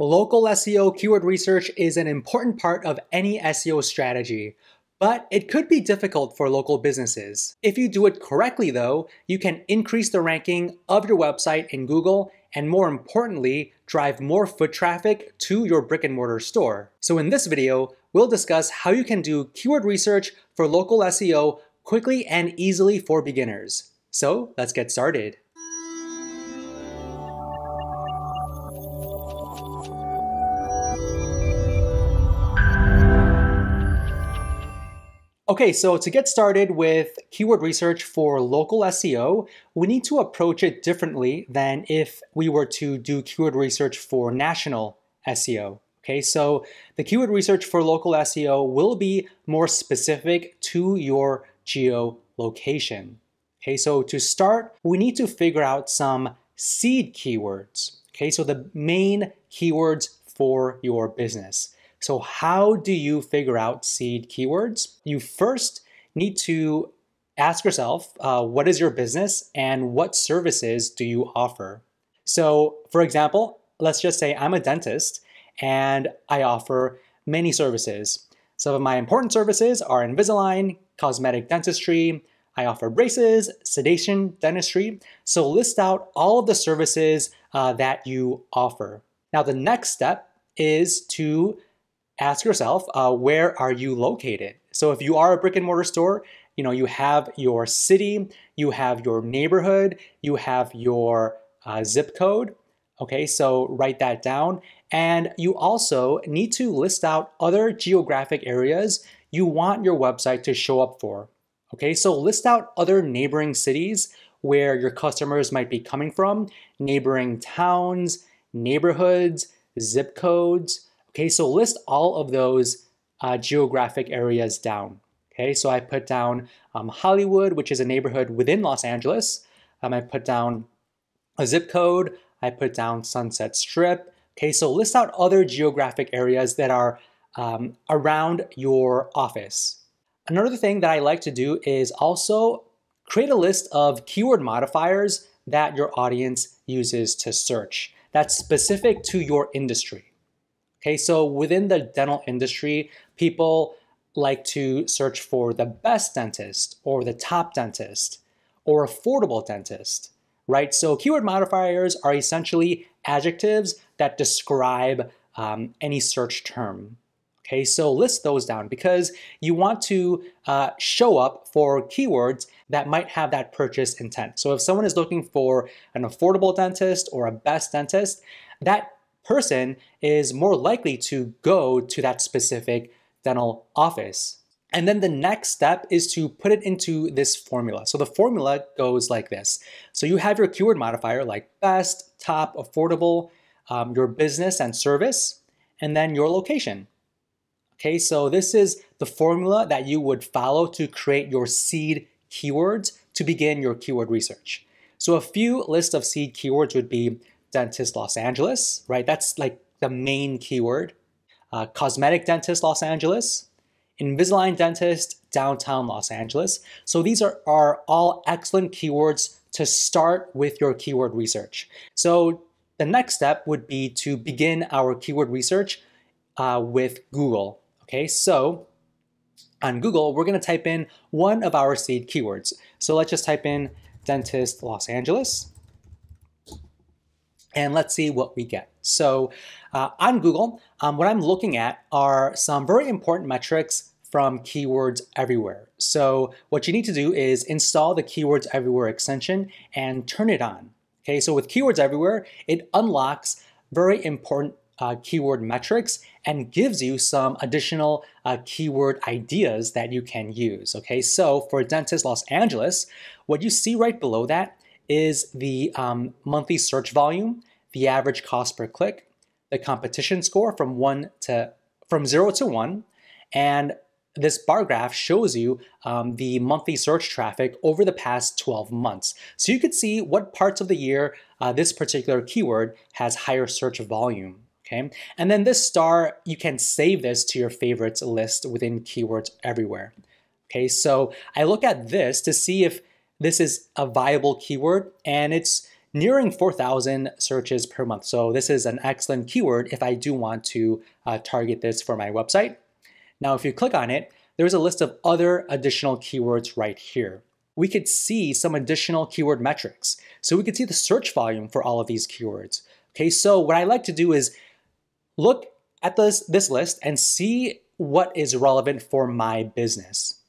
Local SEO keyword research is an important part of any SEO strategy, but it could be difficult for local businesses. If you do it correctly though, you can increase the ranking of your website in Google and more importantly, drive more foot traffic to your brick and mortar store. So in this video, we'll discuss how you can do keyword research for local SEO quickly and easily for beginners. So let's get started. Okay, so to get started with keyword research for local SEO, we need to approach it differently than if we were to do keyword research for national SEO. Okay, so the keyword research for local SEO will be more specific to your geolocation. Okay, so to start, we need to figure out some seed keywords. Okay, so the main keywords for your business. So how do you figure out seed keywords? You first need to ask yourself, uh, what is your business and what services do you offer? So for example, let's just say I'm a dentist and I offer many services. Some of my important services are Invisalign, cosmetic dentistry, I offer braces, sedation dentistry. So list out all of the services uh, that you offer. Now the next step is to ask yourself, uh, where are you located? So if you are a brick and mortar store, you know, you have your city, you have your neighborhood, you have your uh, zip code. Okay, so write that down. And you also need to list out other geographic areas you want your website to show up for. Okay, so list out other neighboring cities where your customers might be coming from, neighboring towns, neighborhoods, zip codes, Okay, so list all of those uh, geographic areas down. Okay, so I put down um, Hollywood, which is a neighborhood within Los Angeles. Um, I put down a zip code. I put down Sunset Strip. Okay, so list out other geographic areas that are um, around your office. Another thing that I like to do is also create a list of keyword modifiers that your audience uses to search that's specific to your industry. Okay, so within the dental industry, people like to search for the best dentist or the top dentist or affordable dentist, right? So keyword modifiers are essentially adjectives that describe um, any search term. Okay, so list those down because you want to uh, show up for keywords that might have that purchase intent. So if someone is looking for an affordable dentist or a best dentist, that person is more likely to go to that specific dental office. And then the next step is to put it into this formula. So the formula goes like this. So you have your keyword modifier like best, top, affordable, um, your business and service, and then your location. Okay, so this is the formula that you would follow to create your seed keywords to begin your keyword research. So a few list of seed keywords would be dentist Los Angeles, right? That's like the main keyword. Uh, cosmetic dentist Los Angeles, Invisalign dentist downtown Los Angeles. So these are, are all excellent keywords to start with your keyword research. So the next step would be to begin our keyword research uh, with Google. Okay, so on Google, we're gonna type in one of our seed keywords. So let's just type in dentist Los Angeles and let's see what we get. So uh, on Google, um, what I'm looking at are some very important metrics from Keywords Everywhere. So what you need to do is install the Keywords Everywhere extension and turn it on. Okay, so with Keywords Everywhere, it unlocks very important uh, keyword metrics and gives you some additional uh, keyword ideas that you can use. Okay, so for Dentist Los Angeles, what you see right below that is the um, monthly search volume, the average cost per click, the competition score from one to from zero to one, and this bar graph shows you um, the monthly search traffic over the past 12 months. So you could see what parts of the year uh, this particular keyword has higher search volume. Okay, and then this star, you can save this to your favorites list within keywords everywhere. Okay, so I look at this to see if this is a viable keyword and it's nearing 4,000 searches per month. So this is an excellent keyword if I do want to uh, target this for my website. Now, if you click on it, there's a list of other additional keywords right here. We could see some additional keyword metrics. So we could see the search volume for all of these keywords. Okay, so what I like to do is look at this, this list and see what is relevant for my business.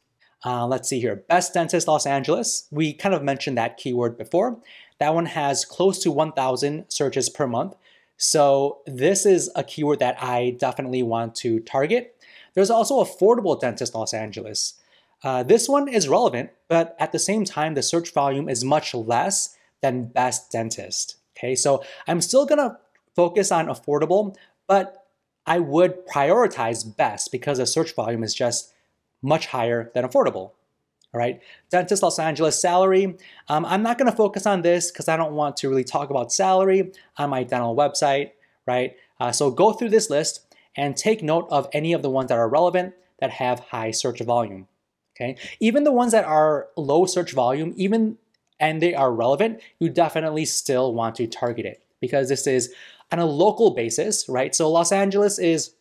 Uh, let's see here, Best Dentist Los Angeles. We kind of mentioned that keyword before. That one has close to 1,000 searches per month. So this is a keyword that I definitely want to target. There's also Affordable Dentist Los Angeles. Uh, this one is relevant, but at the same time, the search volume is much less than Best Dentist. Okay, so I'm still gonna focus on affordable, but I would prioritize best because the search volume is just much higher than affordable. All right, Dentist Los Angeles salary. Um, I'm not gonna focus on this because I don't want to really talk about salary on my dental website, right? Uh, so go through this list and take note of any of the ones that are relevant that have high search volume. Okay, even the ones that are low search volume, even and they are relevant, you definitely still want to target it because this is on a local basis, right? So Los Angeles is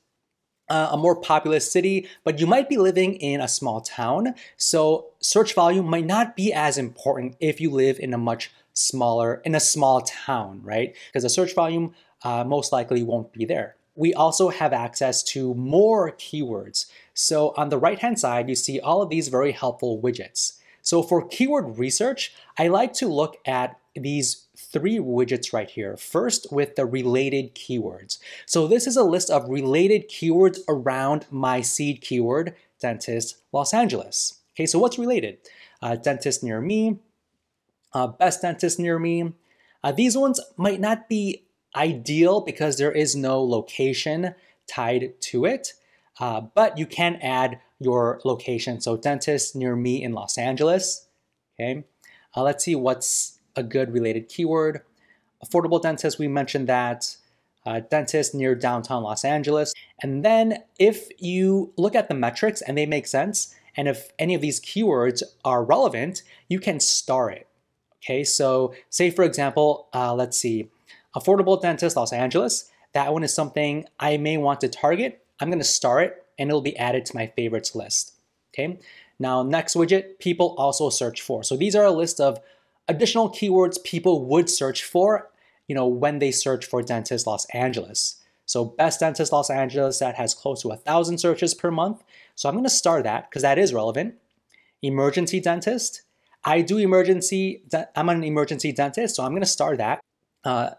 a more populous city, but you might be living in a small town. So search volume might not be as important if you live in a much smaller, in a small town, right? Because the search volume uh, most likely won't be there. We also have access to more keywords. So on the right-hand side, you see all of these very helpful widgets. So for keyword research, I like to look at these three widgets right here. First with the related keywords. So this is a list of related keywords around my seed keyword, dentist Los Angeles. Okay, so what's related? Uh, dentist near me, uh, best dentist near me. Uh, these ones might not be ideal because there is no location tied to it, uh, but you can add your location. So dentist near me in Los Angeles. Okay, uh, let's see what's a good related keyword. Affordable dentist, we mentioned that. Uh, dentist near downtown Los Angeles. And then if you look at the metrics and they make sense, and if any of these keywords are relevant, you can star it. Okay, so say for example, uh, let's see, affordable dentist Los Angeles. That one is something I may want to target. I'm gonna star it and it'll be added to my favorites list. Okay, now next widget, people also search for. So these are a list of additional keywords people would search for, you know, when they search for dentist Los Angeles. So best dentist Los Angeles, that has close to a thousand searches per month. So I'm gonna start that because that is relevant. Emergency dentist, I do emergency, I'm an emergency dentist, so I'm gonna start that. Uh,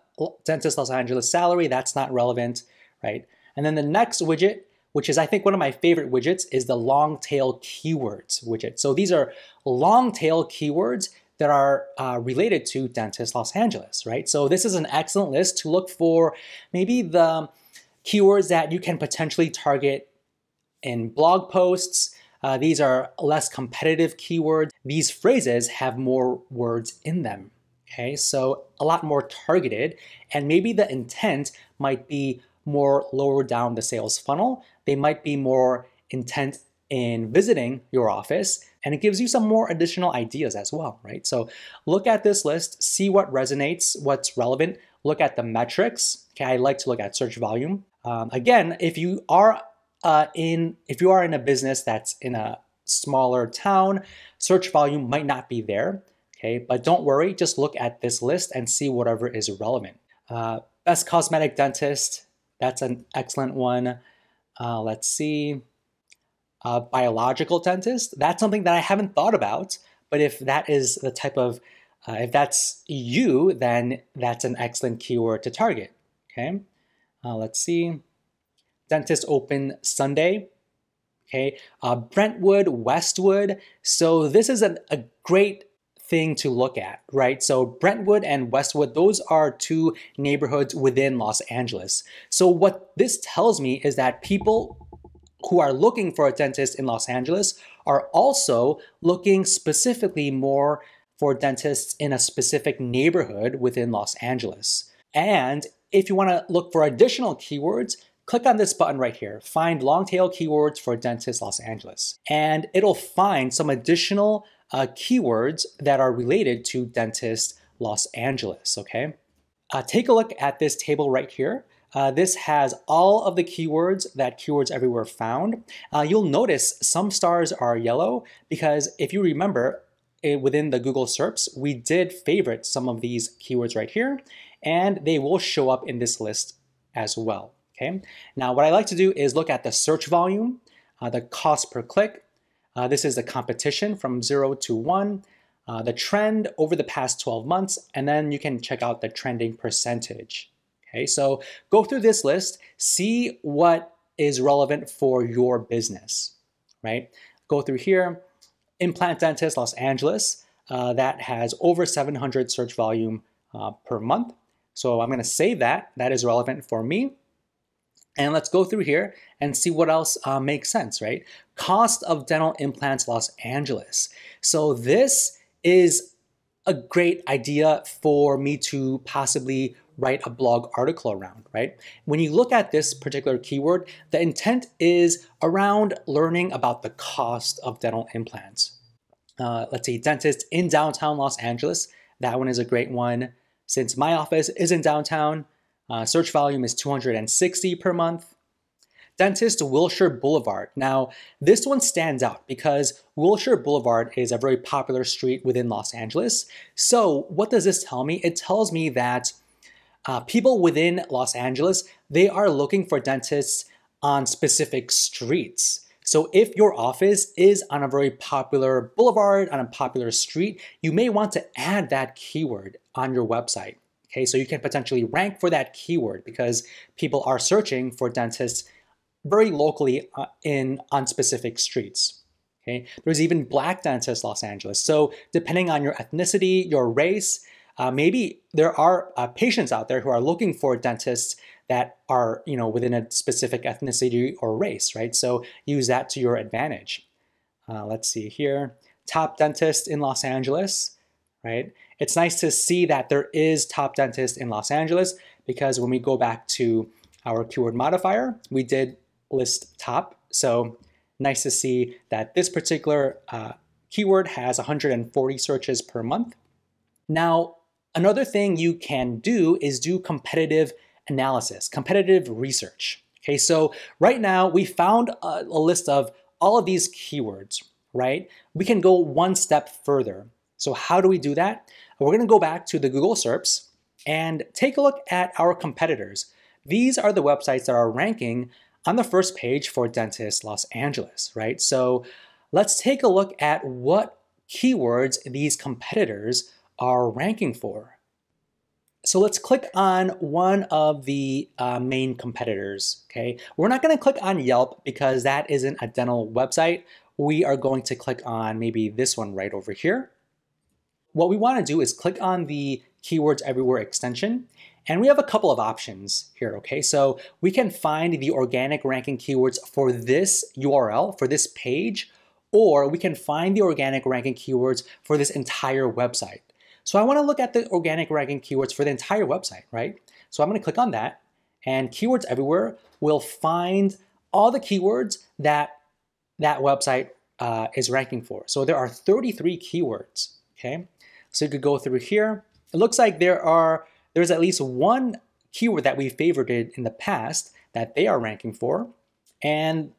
dentist Los Angeles salary, that's not relevant, right? And then the next widget, which is I think one of my favorite widgets, is the long tail keywords widget. So these are long tail keywords that are uh, related to Dentist Los Angeles, right? So this is an excellent list to look for maybe the keywords that you can potentially target in blog posts. Uh, these are less competitive keywords. These phrases have more words in them. Okay, so a lot more targeted, and maybe the intent might be more lower down the sales funnel. They might be more intent in visiting your office and it gives you some more additional ideas as well, right? So look at this list, see what resonates, what's relevant, look at the metrics. Okay, I like to look at search volume. Um, again, if you are uh, in if you are in a business that's in a smaller town, search volume might not be there. Okay, but don't worry, just look at this list and see whatever is relevant. Uh, best cosmetic dentist, that's an excellent one. Uh, let's see uh, biological dentist. That's something that I haven't thought about. But if that is the type of, uh, if that's you, then that's an excellent keyword to target. Okay, uh, let's see. Dentist open Sunday. Okay, uh, Brentwood, Westwood. So this is a, a great thing to look at, right? So Brentwood and Westwood, those are two neighborhoods within Los Angeles. So what this tells me is that people who are looking for a dentist in Los Angeles are also looking specifically more for dentists in a specific neighborhood within Los Angeles. And if you want to look for additional keywords, click on this button right here, find long tail keywords for dentist Los Angeles. And it'll find some additional uh, keywords that are related to dentist Los Angeles, okay? Uh, take a look at this table right here. Uh, this has all of the keywords that Keywords Everywhere found. Uh, you'll notice some stars are yellow because if you remember, it, within the Google SERPs, we did favorite some of these keywords right here, and they will show up in this list as well. Okay. Now, what I like to do is look at the search volume, uh, the cost per click. Uh, this is the competition from zero to one, uh, the trend over the past 12 months, and then you can check out the trending percentage. Okay, so go through this list, see what is relevant for your business, right? Go through here, implant dentist Los Angeles, uh, that has over 700 search volume uh, per month. So I'm gonna save that, that is relevant for me. And let's go through here and see what else uh, makes sense, right? Cost of dental implants Los Angeles. So this is a great idea for me to possibly write a blog article around, right? When you look at this particular keyword, the intent is around learning about the cost of dental implants. Uh, let's say dentist in downtown Los Angeles. That one is a great one. Since my office is in downtown, uh, search volume is 260 per month. Dentist Wilshire Boulevard. Now, this one stands out because Wilshire Boulevard is a very popular street within Los Angeles. So, what does this tell me? It tells me that uh, people within Los Angeles, they are looking for dentists on specific streets. So if your office is on a very popular boulevard, on a popular street, you may want to add that keyword on your website. Okay, so you can potentially rank for that keyword because people are searching for dentists very locally uh, in on specific streets. Okay, there's even black dentists Los Angeles. So depending on your ethnicity, your race, uh, maybe there are uh, patients out there who are looking for dentists that are you know within a specific ethnicity or race, right? So use that to your advantage. Uh, let's see here, top dentist in Los Angeles, right? It's nice to see that there is top dentist in Los Angeles because when we go back to our keyword modifier, we did list top. So nice to see that this particular uh, keyword has 140 searches per month. Now, Another thing you can do is do competitive analysis, competitive research. Okay, so right now we found a, a list of all of these keywords, right? We can go one step further. So how do we do that? We're gonna go back to the Google SERPs and take a look at our competitors. These are the websites that are ranking on the first page for Dentist Los Angeles, right? So let's take a look at what keywords these competitors are ranking for. So let's click on one of the uh, main competitors, okay? We're not gonna click on Yelp because that isn't a dental website. We are going to click on maybe this one right over here. What we wanna do is click on the Keywords Everywhere extension and we have a couple of options here, okay? So we can find the organic ranking keywords for this URL, for this page, or we can find the organic ranking keywords for this entire website. So I want to look at the organic ranking keywords for the entire website, right? So I'm going to click on that and Keywords Everywhere will find all the keywords that that website uh, is ranking for. So there are 33 keywords, okay? So you could go through here. It looks like there are there's at least one keyword that we favorited in the past that they are ranking for. And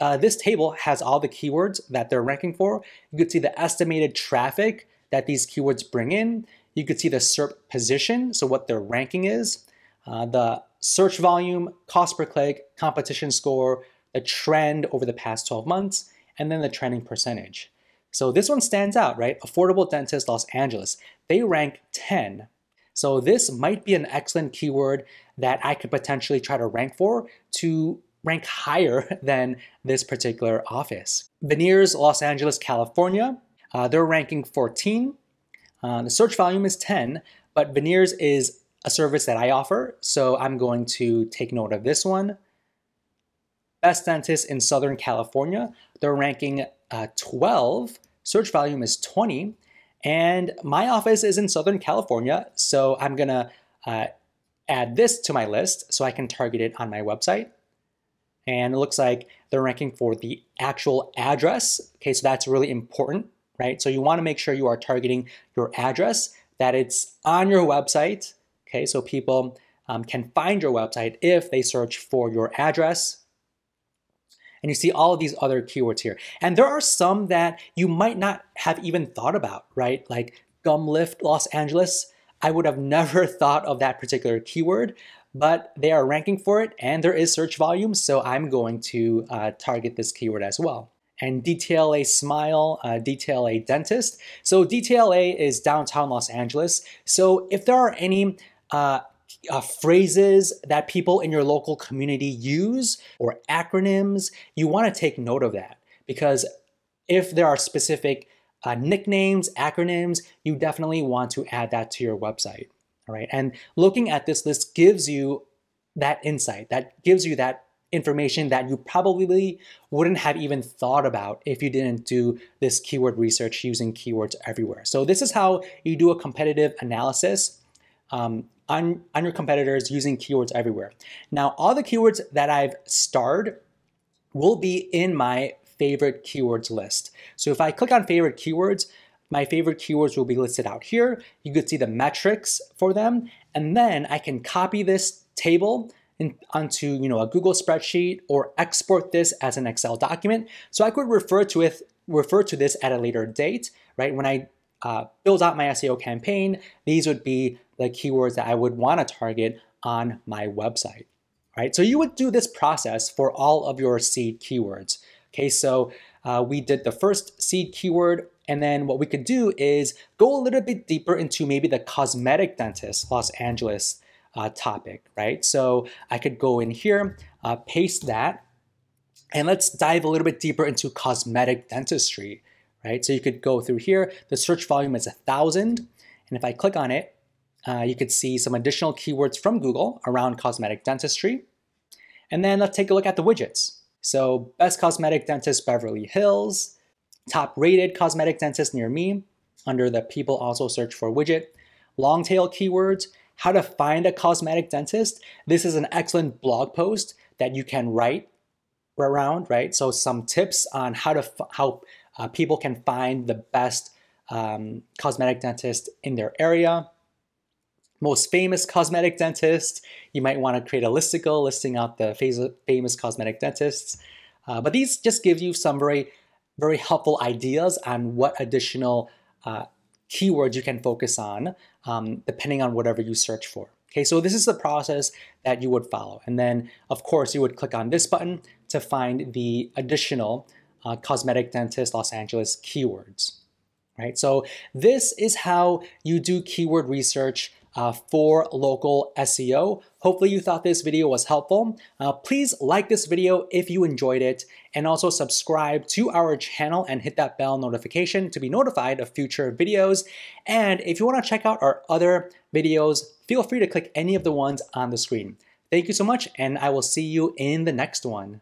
uh, this table has all the keywords that they're ranking for. You could see the estimated traffic that these keywords bring in. You could see the SERP position, so what their ranking is, uh, the search volume, cost per click, competition score, the trend over the past 12 months, and then the trending percentage. So this one stands out, right? Affordable Dentist Los Angeles. They rank 10. So this might be an excellent keyword that I could potentially try to rank for to rank higher than this particular office. Veneers Los Angeles, California. Uh, they're ranking 14. Uh, the search volume is 10, but Veneers is a service that I offer, so I'm going to take note of this one. Best Dentist in Southern California, they're ranking uh, 12. Search volume is 20. And my office is in Southern California, so I'm gonna uh, add this to my list so I can target it on my website. And it looks like they're ranking for the actual address. Okay, so that's really important right? So you wanna make sure you are targeting your address that it's on your website. Okay, so people um, can find your website if they search for your address. And you see all of these other keywords here. And there are some that you might not have even thought about, right? Like gum lift Los Angeles. I would have never thought of that particular keyword, but they are ranking for it and there is search volume, so I'm going to uh, target this keyword as well. And DTLA smile, uh, DTLA dentist. So DTLA is downtown Los Angeles. So if there are any uh, uh, phrases that people in your local community use or acronyms, you want to take note of that because if there are specific uh, nicknames, acronyms, you definitely want to add that to your website. All right. And looking at this list gives you that insight, that gives you that information that you probably wouldn't have even thought about if you didn't do this keyword research using keywords everywhere. So this is how you do a competitive analysis um, on, on your competitors using keywords everywhere. Now, all the keywords that I've starred will be in my favorite keywords list. So if I click on favorite keywords, my favorite keywords will be listed out here. You could see the metrics for them. And then I can copy this table in, onto you know, a Google spreadsheet or export this as an Excel document. So I could refer to it, refer to this at a later date, right? When I uh, build out my SEO campaign, these would be the keywords that I would want to target on my website, right? So you would do this process for all of your seed keywords. Okay, so uh, we did the first seed keyword, and then what we could do is go a little bit deeper into maybe the cosmetic dentist Los Angeles uh, topic, right? So I could go in here, uh, paste that, and let's dive a little bit deeper into cosmetic dentistry, right? So you could go through here. The search volume is a thousand, and if I click on it, uh, you could see some additional keywords from Google around cosmetic dentistry. And then let's take a look at the widgets. So best cosmetic dentist Beverly Hills, top rated cosmetic dentist near me, under the people also search for widget, long tail keywords, how to find a cosmetic dentist. This is an excellent blog post that you can write around, right? So some tips on how to how uh, people can find the best um, cosmetic dentist in their area most famous cosmetic dentist. You might want to create a listicle listing out the famous cosmetic dentists. Uh, but these just give you some very, very helpful ideas on what additional uh, keywords you can focus on um, depending on whatever you search for. Okay, so this is the process that you would follow. And then, of course, you would click on this button to find the additional uh, cosmetic dentist Los Angeles keywords. Right, so this is how you do keyword research uh, for local SEO. Hopefully you thought this video was helpful. Uh, please like this video if you enjoyed it and also subscribe to our channel and hit that bell notification to be notified of future videos. And if you want to check out our other videos, feel free to click any of the ones on the screen. Thank you so much and I will see you in the next one.